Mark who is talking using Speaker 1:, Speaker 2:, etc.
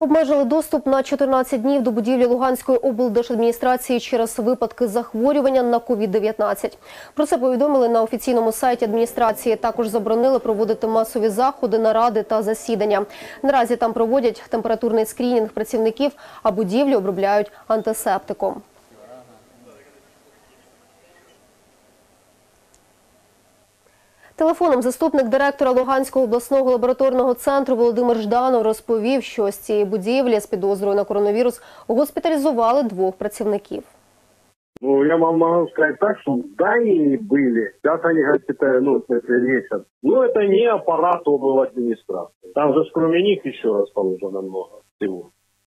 Speaker 1: Обмежили доступ на 14 днів до будівлі Луганської облдержадміністрації через випадки захворювання на COVID-19. Про це повідомили на офіційному сайті адміністрації. Також заборонили проводити масові заходи, наради та засідання. Наразі там проводять температурний скрінінг працівників, а будівлю обробляють антисептиком. Телефоном заступник директора Луганського обласного лабораторного центру Володимир Жданов розповів, що з цієї будівлі з підозрою на коронавірус госпіталізували двох працівників.
Speaker 2: Ну, я вам могу сказать так, что в здании были. Сейчас они госпитали, ну, в смысле, лечат. Ну, это не аппарат обл. администрации. Там же ж кроме них еще расположено много всего.